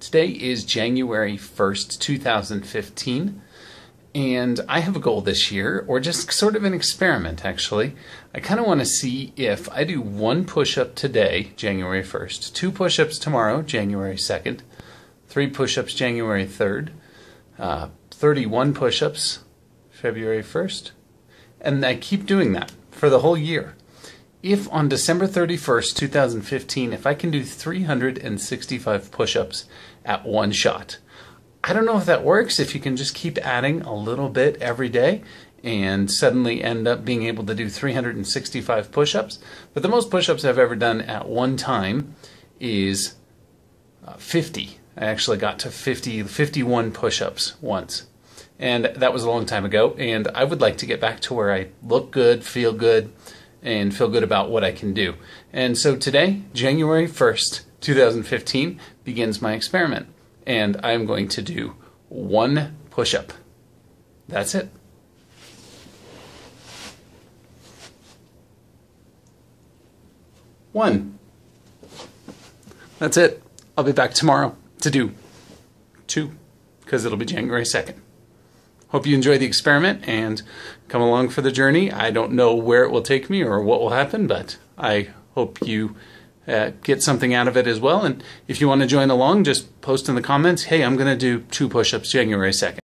Today is January 1st, 2015, and I have a goal this year, or just sort of an experiment actually. I kind of want to see if I do one push up today, January 1st, two push ups tomorrow, January 2nd, three push ups January 3rd, uh, 31 push ups February 1st, and I keep doing that for the whole year if on December 31st, 2015, if I can do 365 push ups at one shot, I don't know if that works, if you can just keep adding a little bit every day and suddenly end up being able to do 365 push ups. But the most push ups I've ever done at one time is uh, 50. I actually got to 50, 51 push ups once. And that was a long time ago. And I would like to get back to where I look good, feel good, and feel good about what I can do. And so today, January 1st, 2015, begins my experiment. And I'm going to do one push up. That's it. One. That's it. I'll be back tomorrow to do two because it'll be January 2nd. Hope you enjoy the experiment and come along for the journey. I don't know where it will take me or what will happen, but I hope you uh, get something out of it as well. And if you want to join along, just post in the comments, hey, I'm going to do two push ups January 2nd.